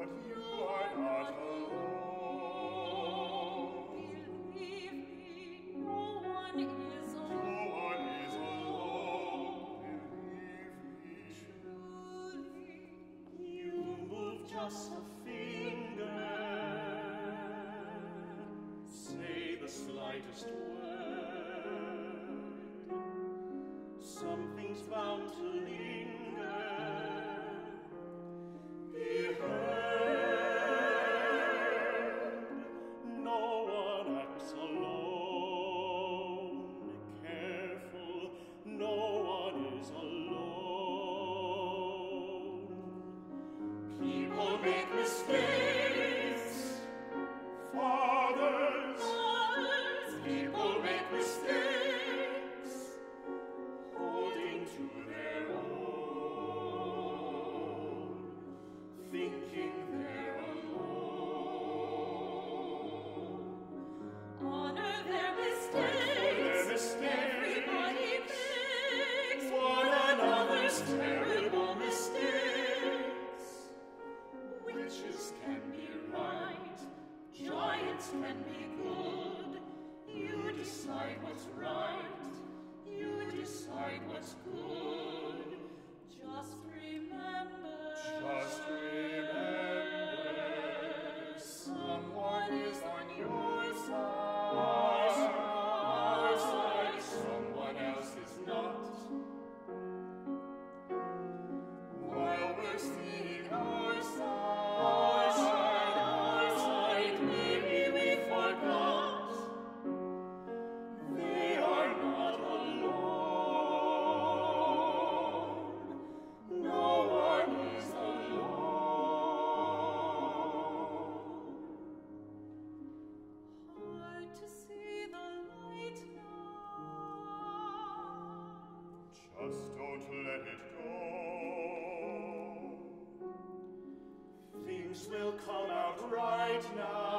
but you are not the slightest word. Something's bound to linger. Be heard. No one acts alone. Careful, no one is alone. People make mistakes. Giants can be good. You decide what's right, you decide what's good. Just remember. just remember, someone is on your Our side. side, someone else is not. While we're seeing our past, don't let it go. Things will come out right now.